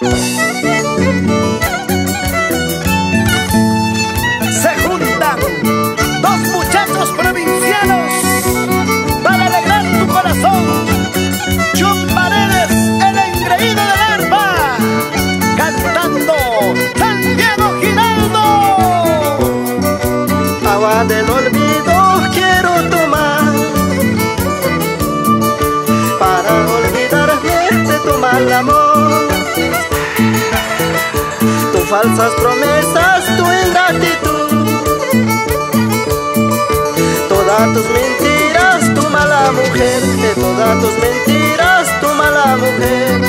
Se juntan dos muchachos provincianos para alegrar tu corazón. Chun Paredes, el engreído del arpa, cantando San Diego Giraldo. Agua del olvido quiero tomar para olvidarme de tu mal amor falsas promesas, tu ingratitud. Todas tus mentiras, tu mala mujer, de todas tus mentiras, tu mala mujer.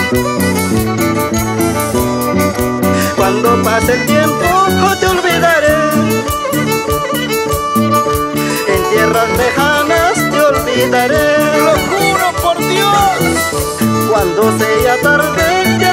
Cuando pase el tiempo, te olvidaré. En tierras lejanas te olvidaré. Lo juro por Dios. Cuando sea tarde, te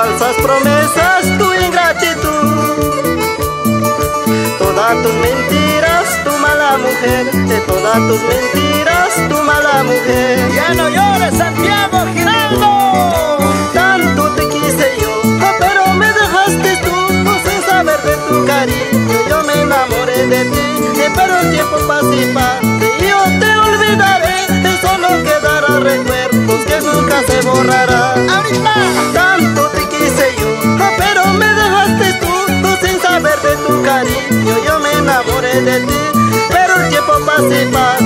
falsas promesas, tu ingratitud, todas tus mentiras, tu mala mujer, de todas tus mentiras, tu mala mujer. Ya no llores, Santiago Giraldo. Tanto te quise yo, pero me dejaste tú, sin saber de tu cariño yo me enamoré de ti, pero el tiempo pasa y pasa y yo te olvidaré, eso no quedará recuerdos que nunca se borrará. Pero el tiempo pasa y pasa